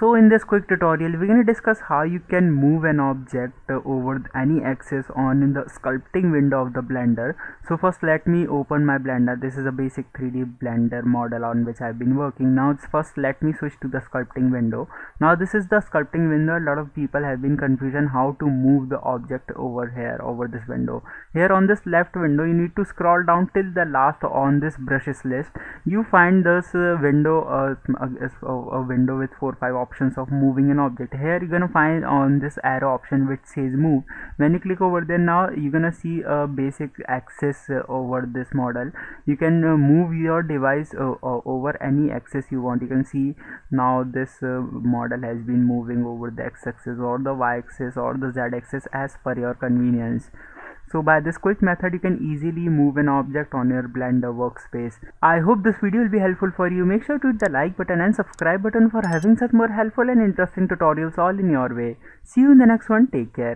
So in this quick tutorial we're going to discuss how you can move an object over any axis on in the sculpting window of the blender. So first let me open my blender. This is a basic 3D blender model on which I've been working. Now first let me switch to the sculpting window. Now this is the sculpting window. A lot of people have been confused on how to move the object over here over this window. Here on this left window you need to scroll down till the last on this brushes list. You find this uh, window uh, a, a window with 4 5 options options of moving an object. Here you're gonna find on this arrow option which says move. When you click over there now you're gonna see a basic axis uh, over this model. You can uh, move your device uh, over any axis you want. You can see now this model has been moving over the x-axis or the y-axis or the z-axis as per your convenience so by this quick method you can easily move an object on your blender workspace. I hope this video will be helpful for you. Make sure to hit the like button and subscribe button for having such more helpful and interesting tutorials all in your way. See you in the next one. Take care.